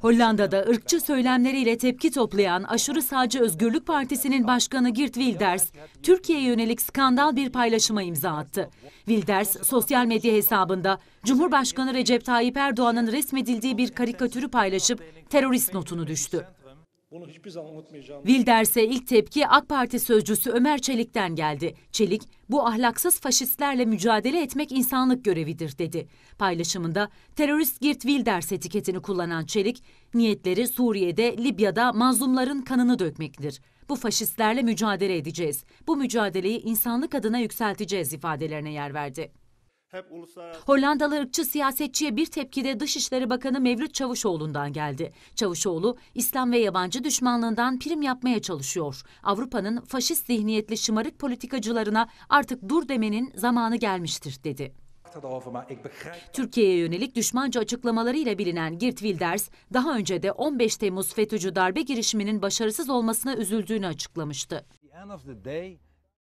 Hollanda'da ırkçı söylemleriyle tepki toplayan Aşırı Sağcı Özgürlük Partisi'nin başkanı Geert Wilders, Türkiye'ye yönelik skandal bir paylaşıma imza attı. Wilders, sosyal medya hesabında Cumhurbaşkanı Recep Tayyip Erdoğan'ın resmedildiği bir karikatürü paylaşıp terörist notunu düştü. Bunu hiçbir zaman unutmayacağım. Wilders'e ilk tepki AK Parti sözcüsü Ömer Çelik'ten geldi. Çelik, bu ahlaksız faşistlerle mücadele etmek insanlık görevidir dedi. Paylaşımında terörist Geert Wilders etiketini kullanan Çelik, niyetleri Suriye'de, Libya'da mazlumların kanını dökmektir. Bu faşistlerle mücadele edeceğiz. Bu mücadeleyi insanlık adına yükselteceğiz ifadelerine yer verdi. Hep uluslararası Hollandalı ırkçı siyasetçiye bir tepki de Dışişleri Bakanı Mevlüt Çavuşoğlu'ndan geldi. Çavuşoğlu, İslam ve yabancı düşmanlığından prim yapmaya çalışıyor. Avrupa'nın faşist zihniyetli şımarık politikacılarına artık dur demenin zamanı gelmiştir dedi. Türkiye'ye yönelik düşmanca açıklamalarıyla bilinen Geert Wilders, daha önce de 15 Temmuz FETÖ'cü darbe girişiminin başarısız olmasına üzüldüğünü açıklamıştı.